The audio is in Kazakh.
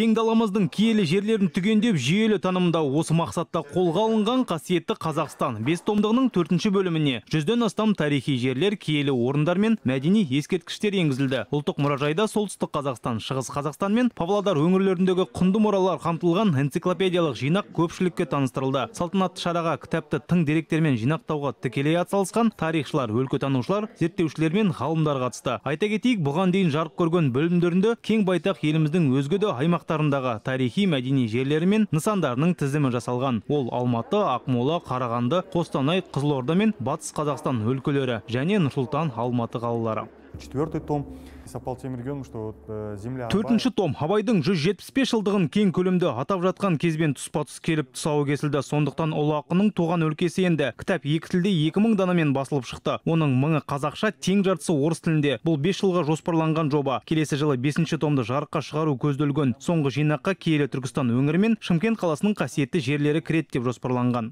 кең даламыздың киелі жерлерін түгендеп жүйелі танымдау осы мақсатта қолға алынған қасиетті қазақстан. Бес томдығының төртінші бөліміне жүзден астам тарихи жерлер киелі орындар мен мәдени ескерткіштер енгізілді. Ұлттық мұражайда солтүстік қазақстан шығыс қазақстан мен павлодар өңірлеріндегі құнды мұралар қамтылған энциклопедиялық жинақ көпшілікке таныстырылды. Салтанатты шараға кітапты тың деректермен жинақтауға тікелей атсалысқан тарихшылар өлкетанушылар зерттеушілер мен ғалымдар қатысты. Айта кетейік бұған дейін жарық көрген бөлімдерінде кең байтақ еліміздің өзге де аймақтарындағы тарихи мәдени жерлері мен нысандарының тізімі жасалған. Ол алматы ақмола қарағанды қостанай қызылорда мен батыс қазақстан өлкелері және нұр сұлтан алматы қалалары. Четвертый том. Что э, земля... төртінші том. Абайдың 175 жылдығын кең көлемде атап жатқан кезбен тұспа тұс келіп тұсауы кесілді. Сондықтан ұлы ақынның туған өлкесі енді кітап екі тілде 2000 данамен басылып шықты. Оның мыңы қазақша тең жартысы орыс тілінде. Бұл 5 жылға жоспарланған жоба. Келесі жылы бесінші томды жарыққа шығару көзделген. Соңғы жинаққа киелі түркістан өңірі мен шымкент қаласының қасиетті жерлері кіреді деп жоспарланған.